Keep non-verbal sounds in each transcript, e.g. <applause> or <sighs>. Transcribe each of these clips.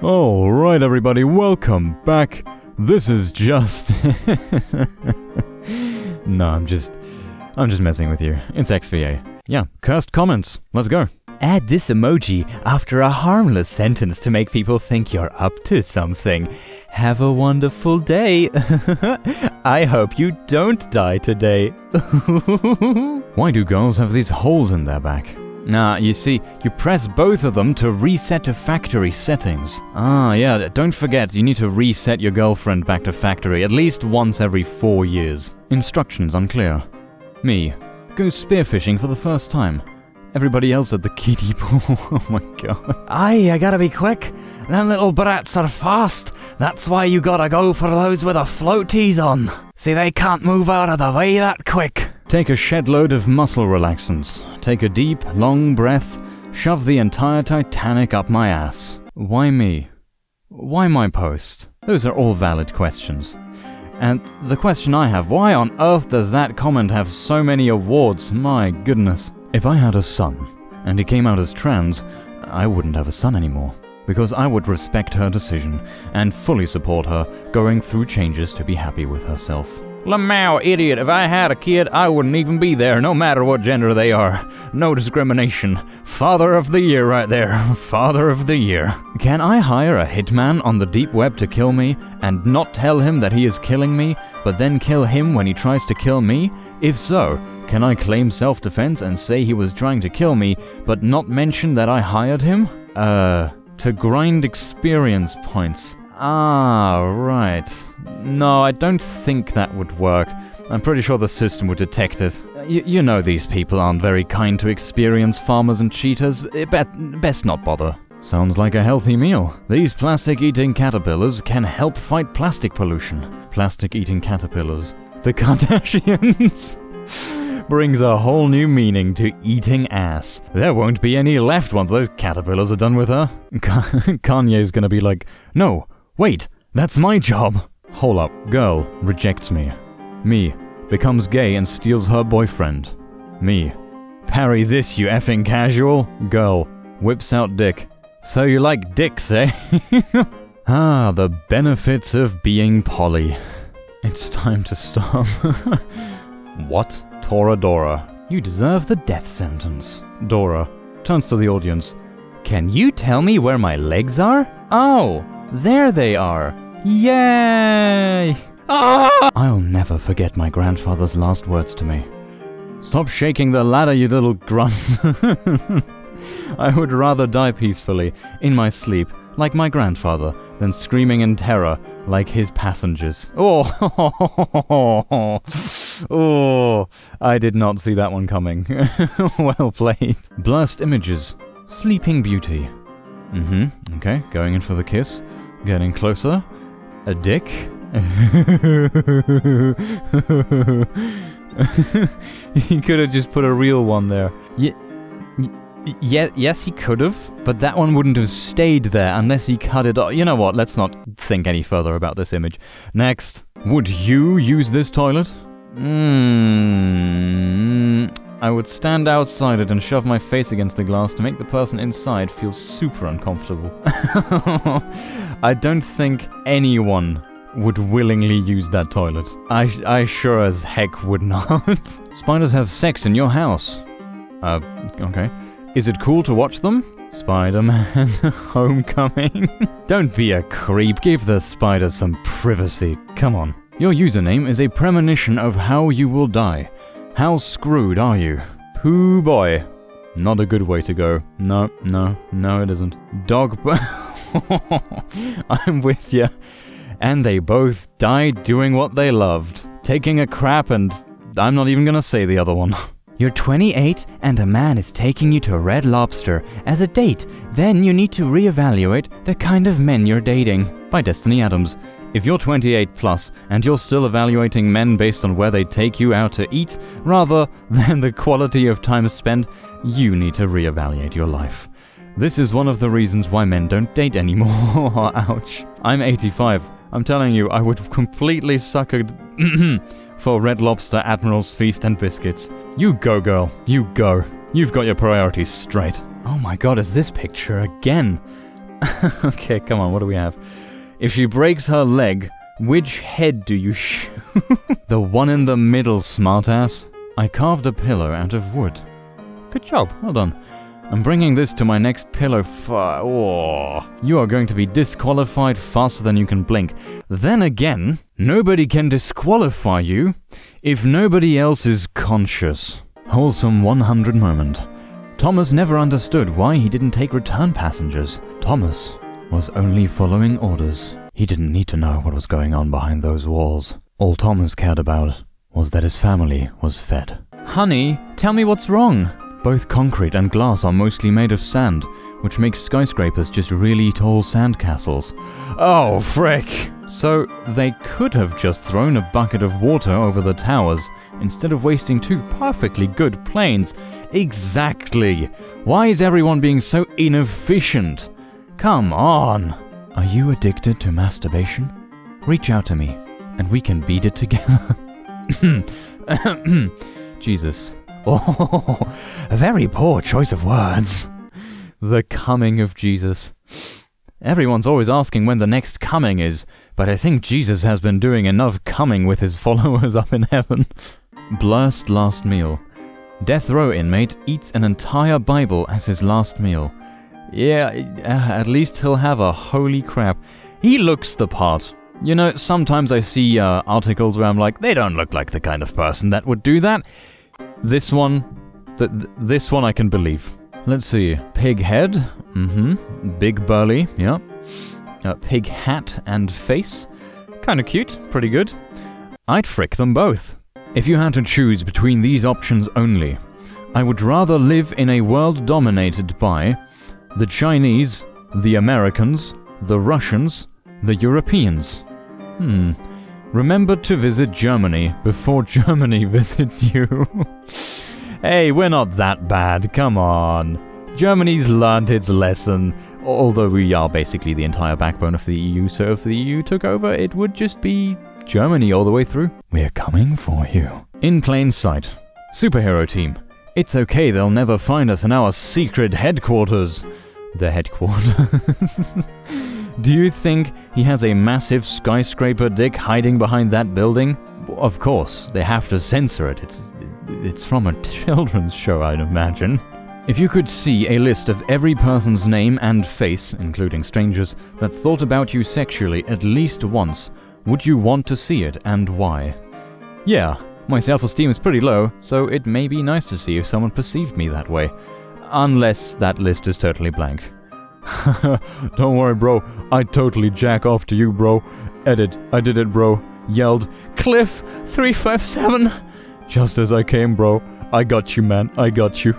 Alright, everybody, welcome back. This is just. <laughs> no, I'm just. I'm just messing with you. It's XVA. Yeah, cursed comments. Let's go. Add this emoji after a harmless sentence to make people think you're up to something. Have a wonderful day. <laughs> I hope you don't die today. <laughs> Why do girls have these holes in their back? Nah, you see, you press both of them to reset to factory settings. Ah, yeah, don't forget, you need to reset your girlfriend back to factory at least once every four years. Instructions unclear. Me. Go spearfishing for the first time. Everybody else at the <laughs> kiddie pool. <laughs> oh my god. Aye, I gotta be quick. Them little brats are fast. That's why you gotta go for those with the floaties on. See, they can't move out of the way that quick. Take a shed load of muscle relaxants. Take a deep, long breath. Shove the entire Titanic up my ass. Why me? Why my post? Those are all valid questions. And the question I have, why on earth does that comment have so many awards? My goodness. If I had a son, and he came out as trans, I wouldn't have a son anymore. Because I would respect her decision, and fully support her going through changes to be happy with herself. Lamau, idiot, if I had a kid, I wouldn't even be there, no matter what gender they are. No discrimination. Father of the year right there. <laughs> Father of the year. Can I hire a hitman on the deep web to kill me, and not tell him that he is killing me, but then kill him when he tries to kill me? If so, can I claim self-defense and say he was trying to kill me, but not mention that I hired him? Uh, to grind experience points. Ah, right. No, I don't think that would work. I'm pretty sure the system would detect it. Y- you know these people aren't very kind to experienced farmers and cheaters. It be- best not bother. Sounds like a healthy meal. These plastic-eating caterpillars can help fight plastic pollution. Plastic-eating caterpillars. The Kardashians! <laughs> brings a whole new meaning to eating ass. There won't be any left once those caterpillars are done with her. <laughs> Kanye's gonna be like, no, Wait, that's my job! Hold up, girl rejects me. Me becomes gay and steals her boyfriend. Me. Parry this, you effing casual. Girl whips out dick. So you like dicks, eh? <laughs> ah, the benefits of being Polly. It's time to stop. <laughs> what? Toradora. You deserve the death sentence. Dora turns to the audience. Can you tell me where my legs are? Oh, there they are! Yay! Ah! I'll never forget my grandfather's last words to me. Stop shaking the ladder, you little grunt. <laughs> I would rather die peacefully, in my sleep, like my grandfather, than screaming in terror like his passengers. Oh, <laughs> oh, I did not see that one coming. <laughs> well played. Blursed images. Sleeping Beauty. Mm-hmm. Okay, going in for the kiss. Getting closer. A dick. <laughs> he could have just put a real one there. Yeah, yeah, yes, he could have, but that one wouldn't have stayed there unless he cut it off. You know what? Let's not think any further about this image. Next, would you use this toilet? Hmm. I would stand outside it and shove my face against the glass to make the person inside feel super uncomfortable. <laughs> I don't think anyone would willingly use that toilet. I, I sure as heck would not. <laughs> Spiders have sex in your house. Uh, okay. Is it cool to watch them? Spider-Man <laughs> Homecoming? Don't be a creep, give the spiders some privacy. Come on. Your username is a premonition of how you will die. How screwed are you? Pooh boy. Not a good way to go. No, no, no, it isn't. Dog. <laughs> I'm with you. And they both died doing what they loved. Taking a crap, and I'm not even gonna say the other one. <laughs> You're 28 and a man is taking you to a Red Lobster as a date. Then you need to reevaluate the kind of men you're dating. By Destiny Adams. If you're 28 plus and you're still evaluating men based on where they take you out to eat rather <laughs> than the quality of time spent, you need to reevaluate your life. This is one of the reasons why men don't date anymore. <laughs> Ouch. I'm 85. I'm telling you, I would have completely suck <clears throat> for Red Lobster, Admiral's Feast, and biscuits. You go, girl. You go. You've got your priorities straight. Oh my god, is this picture again? <laughs> okay, come on, what do we have? If she breaks her leg, which head do you shoot? <laughs> the one in the middle, smartass. I carved a pillow out of wood. Good job, well done. I'm bringing this to my next pillow fi- oh. You are going to be disqualified faster than you can blink. Then again, nobody can disqualify you if nobody else is conscious. Wholesome 100 moment. Thomas never understood why he didn't take return passengers. Thomas was only following orders. He didn't need to know what was going on behind those walls. All Thomas cared about was that his family was fed. Honey, tell me what's wrong. Both concrete and glass are mostly made of sand, which makes skyscrapers just really tall sandcastles. Oh, frick! So they could have just thrown a bucket of water over the towers instead of wasting two perfectly good planes. Exactly! Why is everyone being so inefficient? Come on! Are you addicted to masturbation? Reach out to me, and we can beat it together. <laughs> Jesus. Oh, a very poor choice of words. The coming of Jesus. Everyone's always asking when the next coming is, but I think Jesus has been doing enough coming with his <laughs> followers up in heaven. Blessed last meal. Death row inmate eats an entire Bible as his last meal. Yeah, uh, at least he'll have a holy crap. He looks the part. You know, sometimes I see uh, articles where I'm like, they don't look like the kind of person that would do that. This one, th- th- this one I can believe. Let's see. Pig head. Mm-hmm. Big burly. Yeah. Uh, pig hat and face. Kind of cute. Pretty good. I'd frick them both. If you had to choose between these options only, I would rather live in a world dominated by the Chinese, the Americans, the Russians, the Europeans. Hmm. Remember to visit Germany before <laughs> Germany <laughs> visits you. <laughs> hey, we're not that bad, come on. Germany's learned its lesson, although we are basically the entire backbone of the EU, so if the EU took over, it would just be Germany all the way through. We're coming for you. In plain sight. Superhero team. It's okay, they'll never find us in our secret headquarters. The headquarters. <laughs> Do you think he has a massive skyscraper dick hiding behind that building? Of course, they have to censor it. It's it's from a children's show, I'd imagine. If you could see a list of every person's name and face, including strangers, that thought about you sexually at least once, would you want to see it and why? Yeah, my self esteem is pretty low, so it may be nice to see if someone perceived me that way. Unless that list is totally blank. <laughs> Don't worry, bro. I totally jack off to you, bro. Edit. I did it, bro. Yelled, Cliff357. Just as I came, bro. I got you, man. I got you.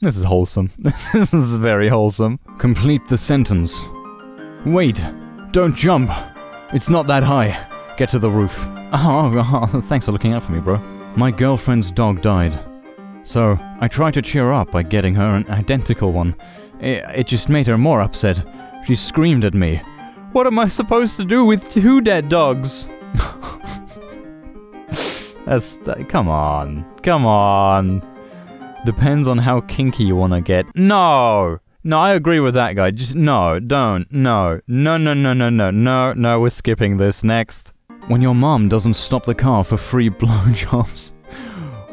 This is wholesome. <laughs> this is very wholesome. Complete the sentence. Wait. Don't jump. It's not that high. Get to the roof. <laughs> Oh, oh, thanks for looking out for me, bro. My girlfriend's dog died. So I tried to cheer her up by getting her an identical one. It, it just made her more upset. She screamed at me. What am I supposed to do with two dead dogs? <laughs> That's. That, come on. Come on. Depends on how kinky you want to get. No! No, I agree with that guy. Just no, don't. No. No, no, no, no, no, no, no. We're skipping this next. When your mom doesn't stop the car for free <laughs> blowjobs,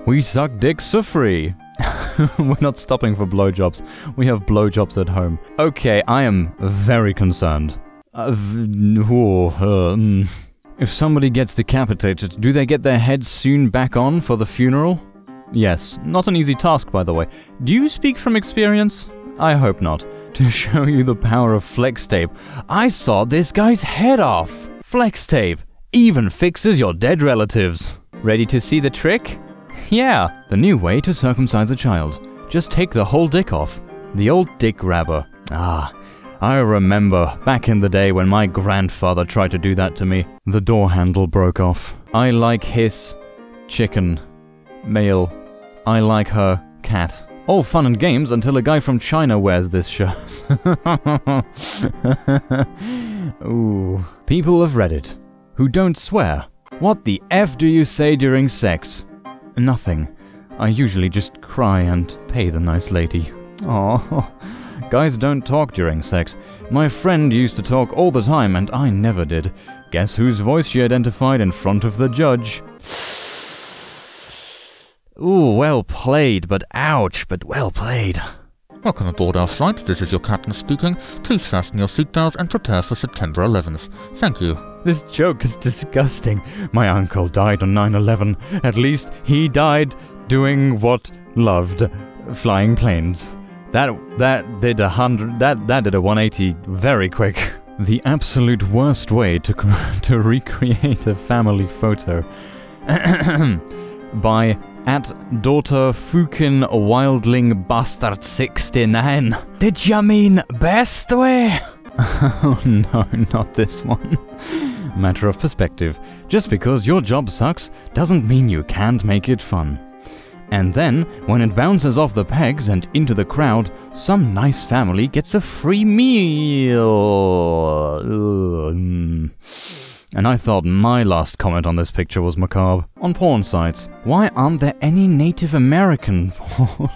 we suck dicks for free. <laughs> We're not stopping for blowjobs. We have blowjobs at home. Okay, I am very concerned. Uh, uh, mm. If somebody gets decapitated, do they get their heads soon back on for the funeral? Yes, not an easy task, by the way. Do you speak from experience? I hope not. <laughs> To show you the power of flex tape, I saw this guy's head off. Flex tape even fixes your dead relatives. Ready to see the trick? <laughs> Yeah, the new way to circumcise a child. Just take the whole dick off. The old dick grabber. Ah, I remember back in the day when my grandfather tried to do that to me. The door handle broke off. I like his chicken. Male. I like her cat. All fun and games until a guy from China wears this shirt. <laughs> Ooh. People of Reddit who don't swear. What the F do you say during sex? Nothing. I usually just cry and pay the nice lady. Oh, <laughs> Guys don't talk during sex. My friend used to talk all the time, and I never did. Guess whose voice she identified in front of the judge? <sighs> Ooh, well played, but ouch, but well played. Welcome aboard our flight. This is your captain speaking. Please fasten your seatbelts and prepare for September 11th. Thank you. This joke is disgusting. My uncle died on 9 11. At least he died doing what loved flying planes. That that did a hundred that that did a 180 very quick. <laughs> The absolute worst way to <laughs> to recreate a family photo <clears throat> by at daughter Fukin Wildling Bastard 69. Did you mean best way? <laughs> oh no, not this one. Matter of perspective. Just because your job sucks doesn't mean you can't make it fun. And then, when it bounces off the pegs and into the crowd, some nice family gets a free meal. Mm. And I thought my last comment on this picture was macabre. On porn sites, why aren't there any Native American <laughs> porn?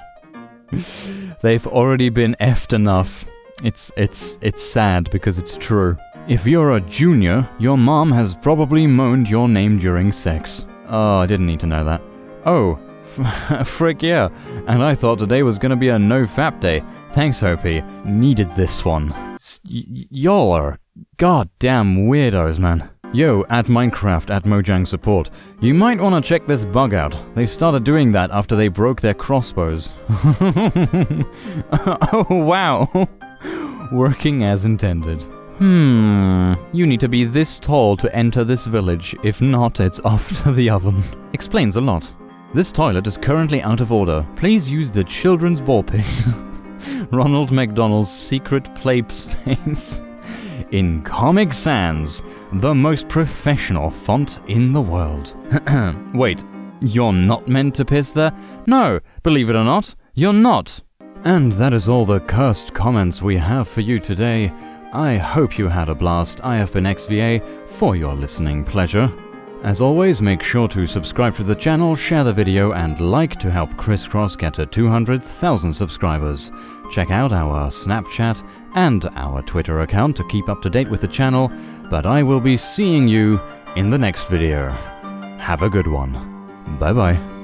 They've already been effed enough. It's it's it's sad because it's true. If you're a junior, your mom has probably moaned your name during sex. Oh, I didn't need to know that. Oh, <laughs> frick yeah. And I thought today was gonna be a no fap day. Thanks, Hopi. Needed this one. Y'all are goddamn weirdos, man. Yo, at Minecraft at Mojang support. You might want to check this bug out. They started doing that after they broke their crossbows. <laughs> oh, wow. <laughs> Working as intended. Hmm, you need to be this tall to enter this village. If not, it's <laughs> off to the oven. Explains a lot. This toilet is currently out of order. Please use the children's ball pit. Ronald McDonald's secret play space in Comic Sans, the most professional font in the world. <clears throat> Wait, you're not meant to piss there? No, believe it or not, you're not. And that is all the cursed comments we have for you today. I hope you had a blast. I have been XVA for your listening pleasure. As always, make sure to subscribe to the channel, share the video, and like to help Chris Cross get to 200,000 subscribers. Check out our Snapchat and our Twitter account to keep up to date with the channel, but I will be seeing you in the next video. Have a good one. Bye bye.